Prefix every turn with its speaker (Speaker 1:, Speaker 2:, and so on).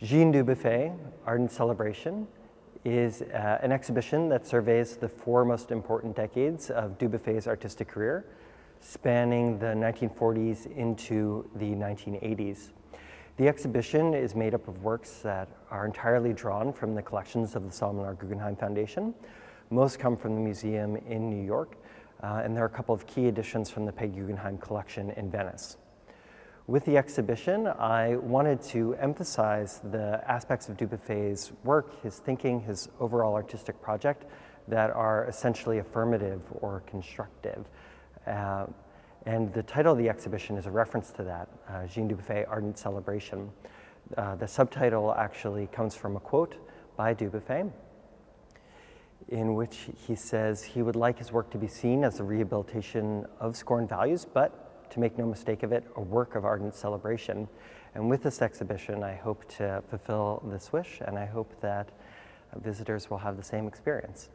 Speaker 1: Jean Dubuffet, Ardent Celebration, is uh, an exhibition that surveys the four most important decades of Dubuffet's artistic career, spanning the 1940s into the 1980s. The exhibition is made up of works that are entirely drawn from the collections of the Solomon R. Guggenheim Foundation. Most come from the museum in New York, uh, and there are a couple of key additions from the Peg Guggenheim collection in Venice. With the exhibition, I wanted to emphasize the aspects of Dubuffet's work, his thinking, his overall artistic project that are essentially affirmative or constructive. Uh, and the title of the exhibition is a reference to that, uh, Jean Dubuffet Ardent Celebration. Uh, the subtitle actually comes from a quote by Dubuffet in which he says he would like his work to be seen as a rehabilitation of scorned values, but to make no mistake of it, a work of ardent celebration. And with this exhibition, I hope to fulfill this wish, and I hope that visitors will have the same experience.